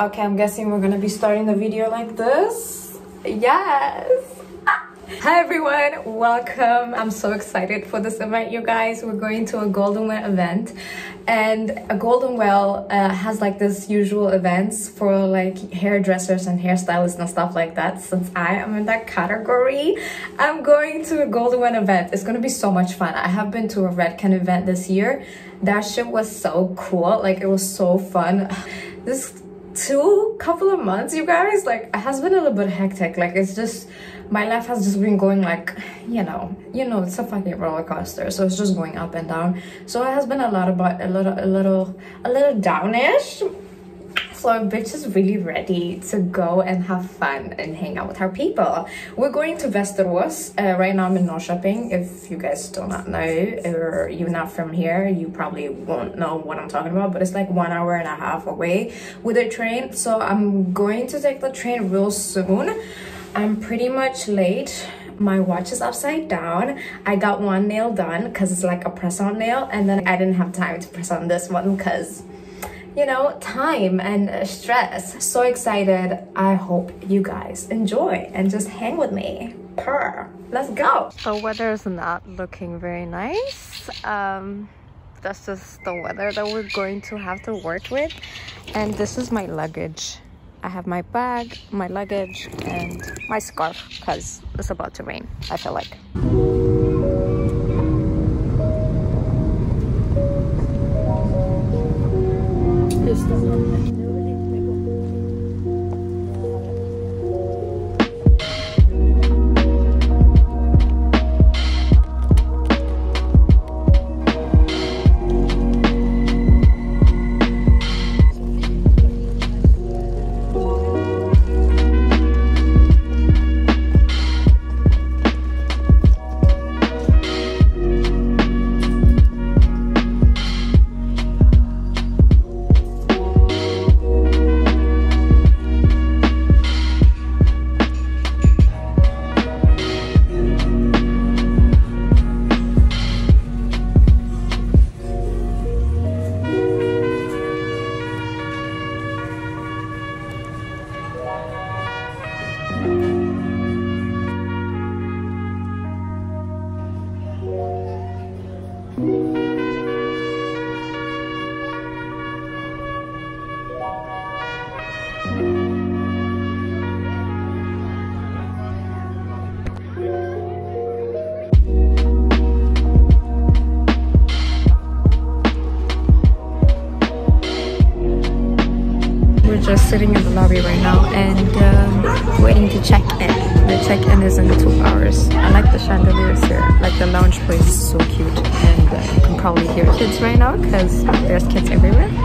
Okay, I'm guessing we're gonna be starting the video like this. Yes! Hi everyone, welcome. I'm so excited for this event, you guys. We're going to a Golden Well event and a Golden Well uh, has like this usual events for like hairdressers and hairstylists and stuff like that. Since I am in that category, I'm going to a Golden Well event. It's gonna be so much fun. I have been to a Redken event this year. That shit was so cool. Like it was so fun. This two couple of months you guys like it has been a little bit hectic. Like it's just my life has just been going like you know you know it's a fucking roller coaster. So it's just going up and down. So it has been a lot about a little a little a little downish so bitch is really ready to go and have fun and hang out with her people. We're going to Västerås. Uh, right now I'm in Norrköping. If you guys do not know or you're not from here, you probably won't know what I'm talking about. But it's like one hour and a half away with a train. So I'm going to take the train real soon. I'm pretty much late my watch is upside down i got one nail done because it's like a press-on nail and then i didn't have time to press on this one because you know, time and stress. So excited. I hope you guys enjoy and just hang with me. Purr. Let's go. The weather is not looking very nice. Um, that's just the weather that we're going to have to work with. And this is my luggage. I have my bag, my luggage, and my scarf because it's about to rain, I feel like. Because there's kids everywhere.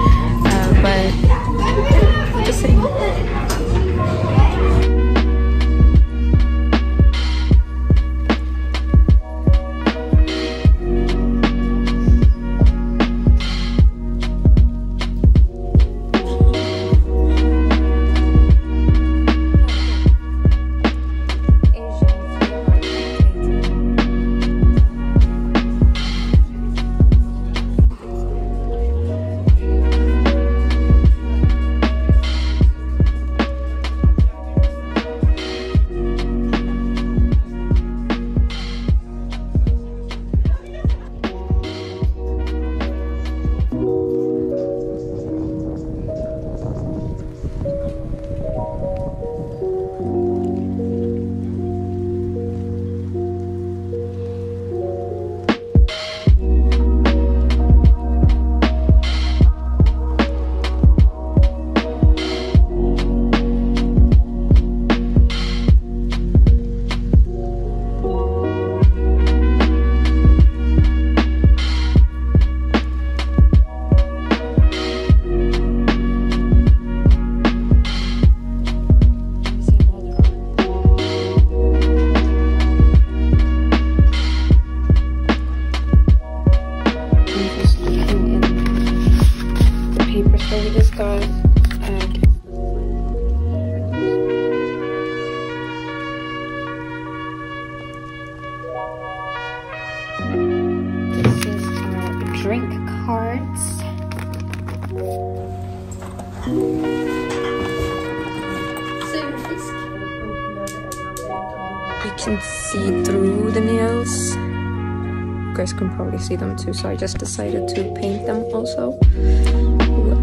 See them too, so I just decided to paint them also.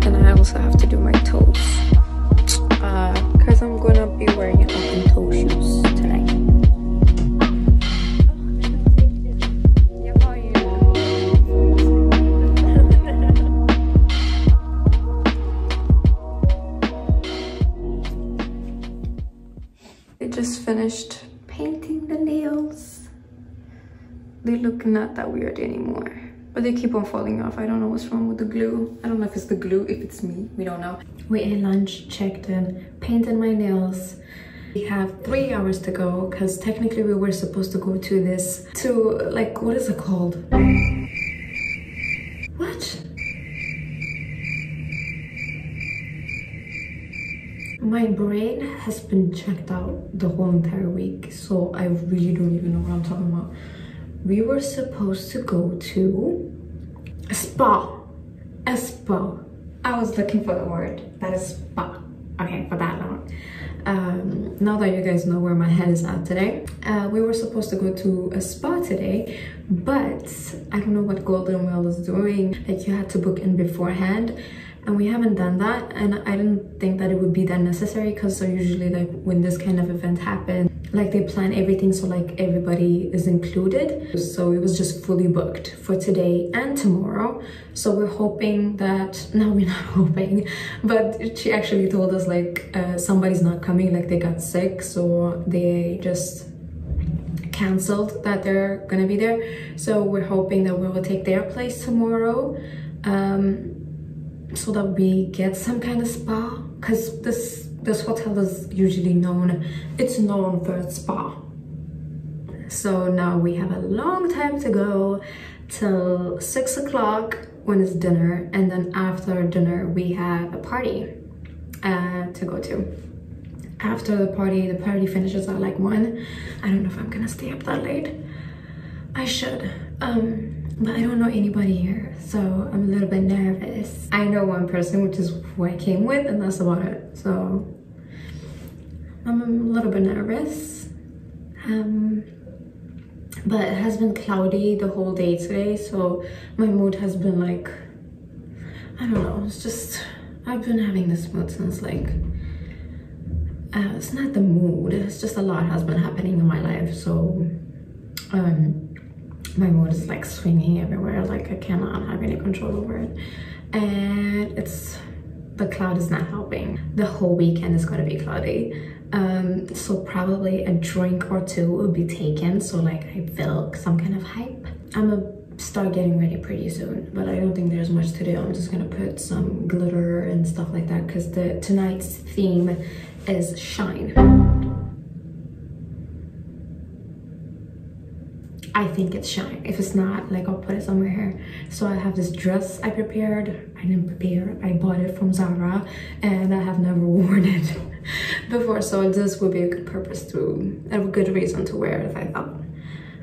And I also have to do my toes. Not that weird anymore. But they keep on falling off. I don't know what's wrong with the glue. I don't know if it's the glue, if it's me. We don't know. We ate lunch, checked in, painted my nails. We have three hours to go because technically we were supposed to go to this, to like, what is it called? What? My brain has been checked out the whole entire week, so I really don't even know what I'm talking about. We were supposed to go to a spa. A spa. I was looking for the word. That is spa. Okay, for that long. Um, now that you guys know where my head is at today, uh, we were supposed to go to a spa today, but I don't know what Golden Well is doing. Like you had to book in beforehand and we haven't done that and i didn't think that it would be that necessary because so usually like when this kind of event happens like they plan everything so like everybody is included. So it was just fully booked for today and tomorrow. So we're hoping that no we're not hoping but she actually told us like uh, somebody's not coming like they got sick so they just canceled that they're gonna be there. So we're hoping that we will take their place tomorrow. Um so that we get some kind of spa because this this hotel is usually known it's known for its spa. So now we have a long time to go till six o'clock when it's dinner and then after dinner we have a party uh, to go to. After the party the party finishes at like one. I don't know if i'm gonna stay up that late. I should. Um but I don't know anybody here, so I'm a little bit nervous. I know one person, which is who I came with, and that's about it. So I'm a little bit nervous. Um, but it has been cloudy the whole day today, so my mood has been like, I don't know, it's just, I've been having this mood since like, uh, it's not the mood, it's just a lot has been happening in my life, so um, my mood is like swinging everywhere like i cannot have any control over it. And it's the cloud is not helping. The whole weekend is going to be cloudy. Um so probably a drink or two will be taken. So like i feel some kind of hype. I'm gonna start getting ready pretty soon but i don't think there's much to do. I'm just gonna put some glitter and stuff like that because the tonight's theme is shine I think it's shine. If it's not, like I'll put it somewhere here. So I have this dress I prepared. I didn't prepare. I bought it from Zara and I have never worn it before. So this would be a good purpose to, a good reason to wear it if I thought.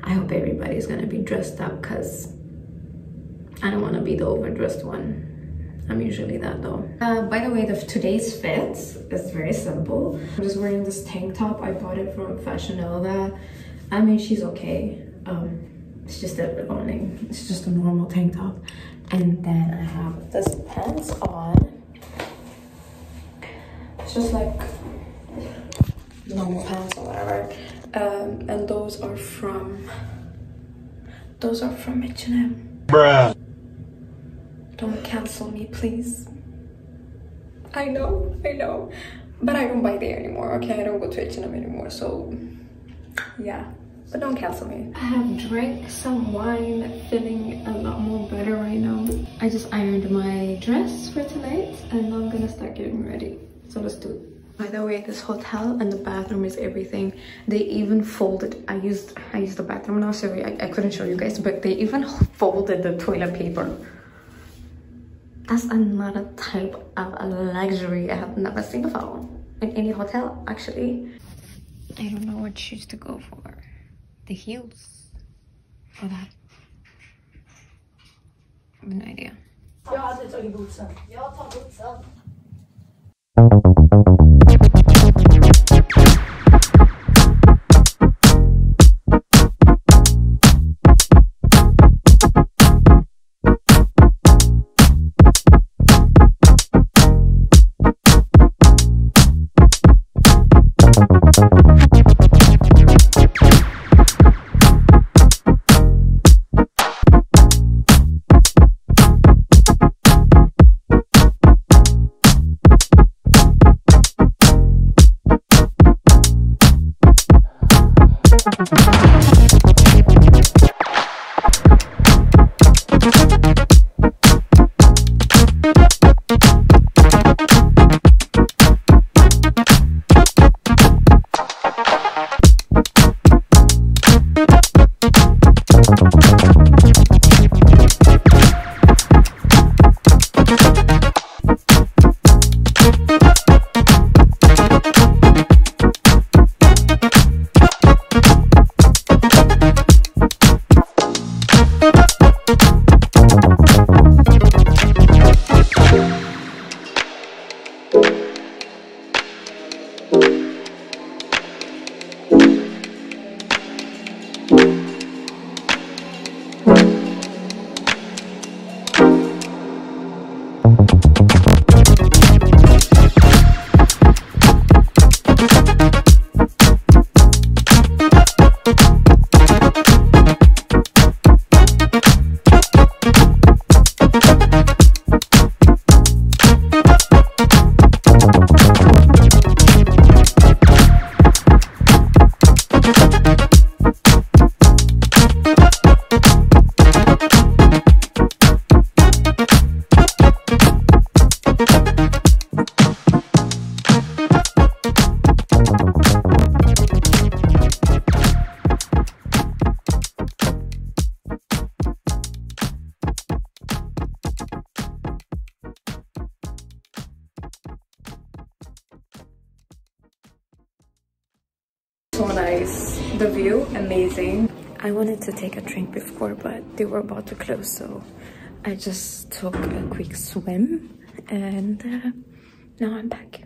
I hope everybody's gonna be dressed up because I don't want to be the overdressed one. I'm usually that though. Uh, by the way, the today's fit is very simple. I'm just wearing this tank top. I bought it from Fashion Nova. I mean, she's okay um it's just a morning it's just a normal tank top. And then i have this pants on. It's just like normal pants or whatever. Um and those are from those are from h&m bruh. Don't cancel me please. I know i know. But i don't buy there anymore okay? I don't go to h&m anymore so yeah but don't cancel me. I have drank some wine, feeling a lot more better right now. I just ironed my dress for tonight and now I'm gonna start getting ready. So let's do it. By the way, this hotel and the bathroom is everything. They even folded, I used I used the bathroom now, sorry, I, I couldn't show you guys, but they even folded the toilet paper. That's another type of luxury I have never seen before in any hotel, actually. I don't know what shoes to go for the heels for that. I have no idea. Wanted to take a drink before but they were about to close so i just took a quick swim and uh, now i'm back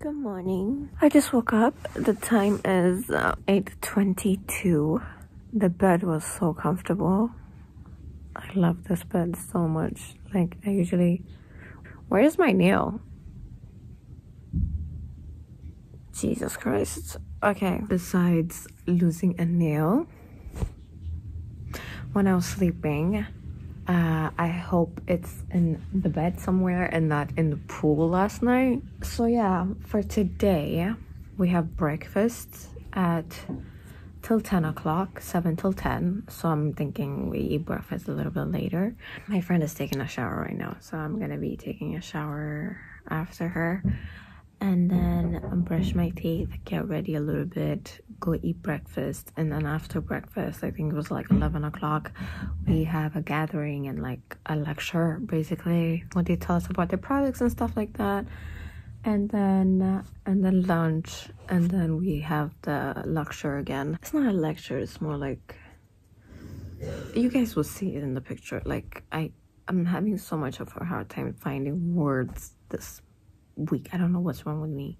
Good morning. I just woke up. The time is uh, 8.22. The bed was so comfortable. I love this bed so much. Like, I usually... Where's my nail? Jesus Christ. Okay. Besides losing a nail, when I was sleeping, uh, I hope it's in the bed somewhere and not in the pool last night. So yeah, for today, we have breakfast at till 10 o'clock 7 till 10 so i'm thinking we eat breakfast a little bit later. My friend is taking a shower right now so i'm gonna be taking a shower after her. And then brush my teeth get ready a little bit go eat breakfast. And then after breakfast i think it was like 11 o'clock we have a gathering and like a lecture basically. What they tell us about their products and stuff like that and then uh, and then lunch. And then we have the lecture again. It's not a lecture it's more like you guys will see it in the picture. Like i i'm having so much of a hard time finding words this week. I don't know what's wrong with me.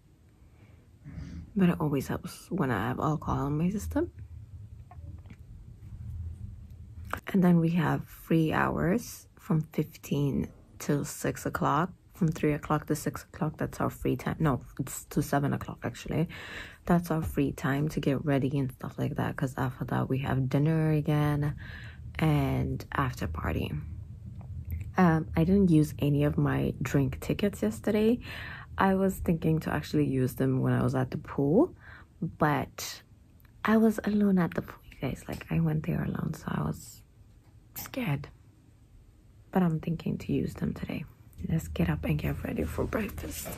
But it always helps when i have alcohol in my system. And then we have three hours from 15 till 6 o'clock from 3 o'clock to 6 o'clock that's our free time. No it's to 7 o'clock actually. That's our free time to get ready and stuff like that because after that we have dinner again and after party. Um, i didn't use any of my drink tickets yesterday. I was thinking to actually use them when i was at the pool but i was alone at the pool guys. Like i went there alone so i was scared. But i'm thinking to use them today let's get up and get ready for breakfast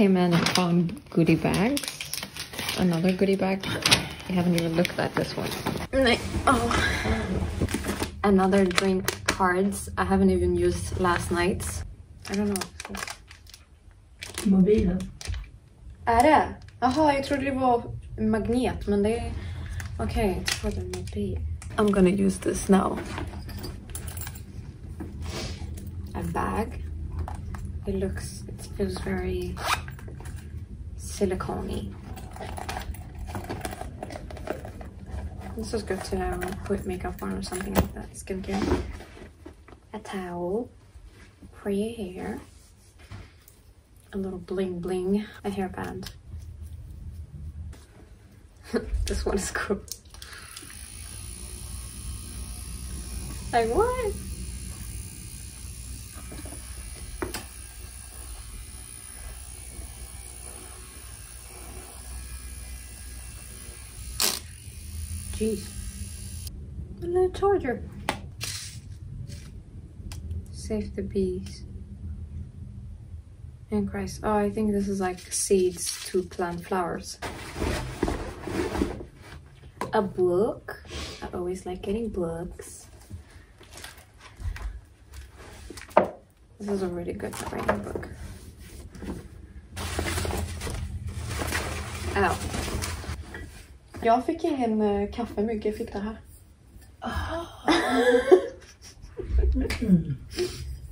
came in and found goodie bags. Another goodie bag. I haven't even looked at this one. Oh. Another drink cards I haven't even used last night's. I don't know. Mobilen. Är det? Jaha, jag trodde det var magnet, men det är... Okej, okay, for the mobil. I'm gonna use this now. A bag. It looks, it feels very silicone This is good to um, put makeup on or something like that. Skincare. A towel for your hair. A little bling bling. A hairband. this one is cool. Like what? Jeez. A little charger. Save the bees. And Christ. Oh, I think this is like seeds to plant flowers. A book. I always like getting books. This is a really good writing book. Ow. Jag fick ingen uh, kaffemugg, jag fick det här. mm.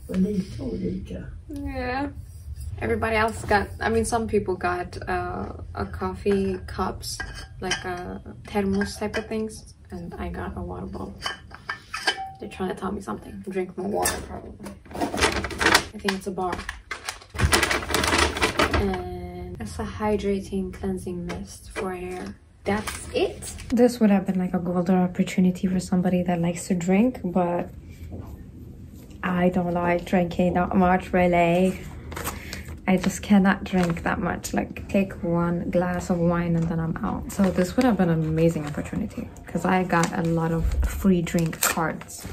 Lite olika. Yeah. Everybody else got, I mean, some people got uh, a coffee cups, like a thermos type of things, and I got a water bottle. They're trying to tell me something. Drink more water, probably. I think it's a bar. And it's a hydrating cleansing mist for hair that's it. This would have been like a golden opportunity for somebody that likes to drink, but I don't like drinking that much really. I just cannot drink that much. Like take one glass of wine and then I'm out. So this would have been an amazing opportunity because I got a lot of free drink cards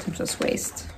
to just waste.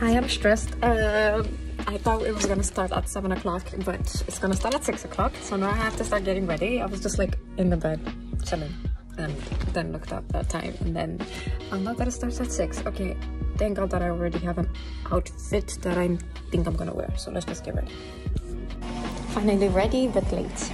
I am stressed. Uh, I thought it was gonna start at 7 o'clock, but it's gonna start at 6 o'clock. So now I have to start getting ready. I was just like in the bed, chilling, and then looked up that time. And then found out that it starts at 6. Okay, thank God that I already have an outfit that I think I'm gonna wear. So let's just get ready. Finally ready, but late.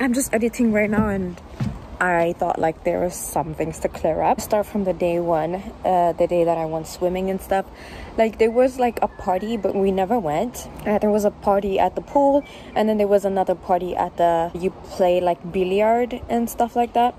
I'm just editing right now and I thought like there was some things to clear up. Start from the day one, uh, the day that I went swimming and stuff. Like there was like a party, but we never went. Uh, there was a party at the pool, and then there was another party at the you play like billiard and stuff like that.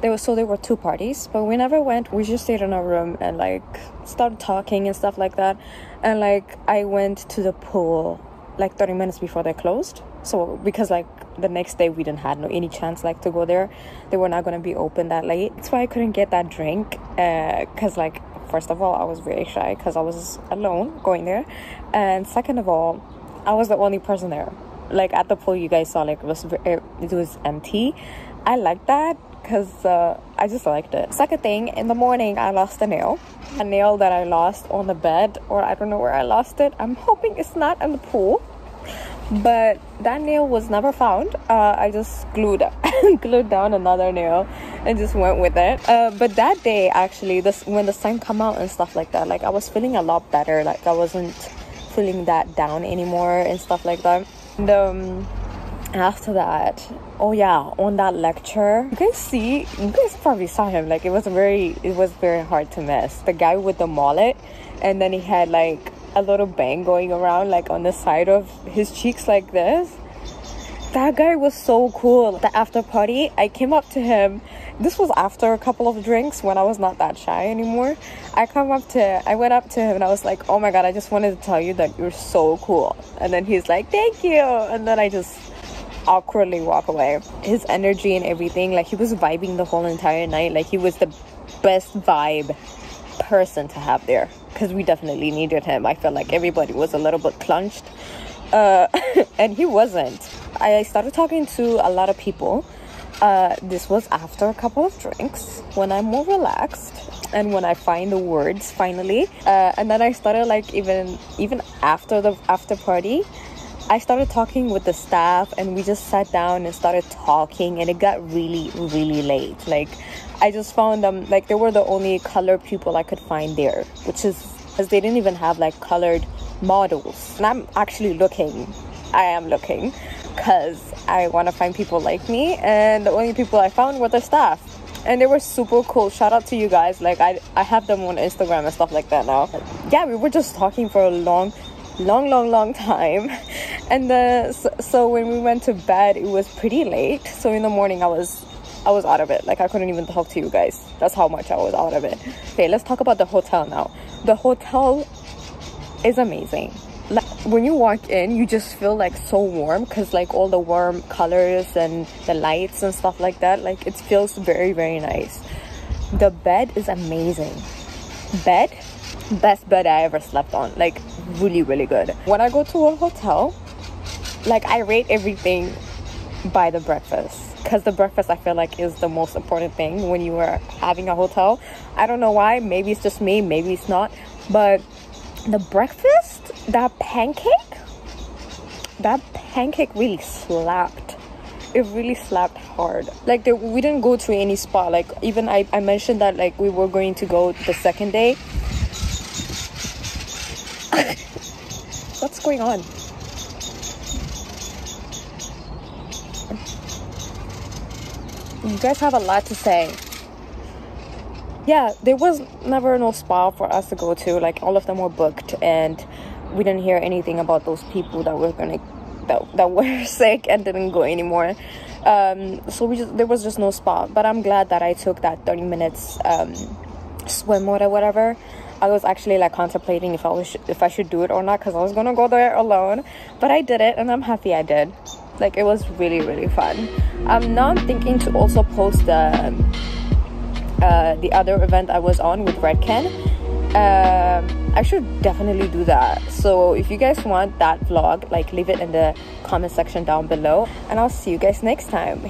There was so there were two parties, but we never went. We just stayed in our room and like started talking and stuff like that. And like I went to the pool like 30 minutes before they closed so because like the next day we didn't have no any chance like to go there they were not going to be open that late that's why i couldn't get that drink because uh, like first of all i was very shy because i was alone going there and second of all i was the only person there like at the pool you guys saw like it was it was empty i like that because uh, I just liked it. Second thing, in the morning I lost a nail. A nail that I lost on the bed or I don't know where I lost it. I'm hoping it's not in the pool but that nail was never found. Uh, i just glued glued down another nail and just went with it. Uh, but that day actually this when the sun come out and stuff like that like i was feeling a lot better. Like i wasn't feeling that down anymore and stuff like that. And um after that oh yeah on that lecture you guys see you guys probably saw him. Like it was very it was very hard to miss. The guy with the mullet and then he had like a little bang going around like on the side of his cheeks like this. That guy was so cool. The after party i came up to him. This was after a couple of drinks when i was not that shy anymore. I come up to i went up to him and i was like oh my god i just wanted to tell you that you're so cool. And then he's like thank you. And then i just awkwardly walk away. His energy and everything like he was vibing the whole entire night. Like he was the best vibe person to have there because we definitely needed him. I felt like everybody was a little bit clenched, uh, and he wasn't. I started talking to a lot of people. Uh, this was after a couple of drinks when I'm more relaxed and when I find the words finally. Uh, and then I started like even even after the after party. I started talking with the staff and we just sat down and started talking and it got really really late like I just found them like they were the only colored people I could find there, which is because they didn't even have like colored models. And I'm actually looking, I am looking because I want to find people like me, and the only people I found were the staff. And they were super cool. Shout out to you guys. Like I, I have them on Instagram and stuff like that now. Yeah, we were just talking for a long, long, long, long time. And uh, the so, so when we went to bed, it was pretty late. So in the morning, I was I was out of it. Like I couldn't even talk to you guys. That's how much I was out of it. Okay, let's talk about the hotel now. The hotel is amazing. Like, when you walk in, you just feel like so warm because like all the warm colors and the lights and stuff like that. Like it feels very very nice. The bed is amazing. Bed, best bed I ever slept on. Like really really good. When I go to a hotel, like I rate everything by the breakfast because the breakfast I feel like is the most important thing when you are having a hotel. I don't know why. Maybe it's just me. Maybe it's not. But the breakfast, that pancake, that pancake really slapped. It really slapped hard. Like the, we didn't go to any spa. Like even I, I mentioned that like we were going to go the second day. What's going on? you guys have a lot to say. Yeah, there was never no spa for us to go to. Like all of them were booked, and we didn't hear anything about those people that were gonna that that were sick and didn't go anymore. Um, so we just there was just no spa. But I'm glad that I took that 30 minutes um, swim or whatever. I was actually like contemplating if I was if I should do it or not because I was gonna go there alone, but I did it and I'm happy I did. Like it was really really fun. Um now i'm thinking to also post the uh, the other event i was on with redken. Um, i should definitely do that. So if you guys want that vlog like leave it in the comment section down below and i'll see you guys next time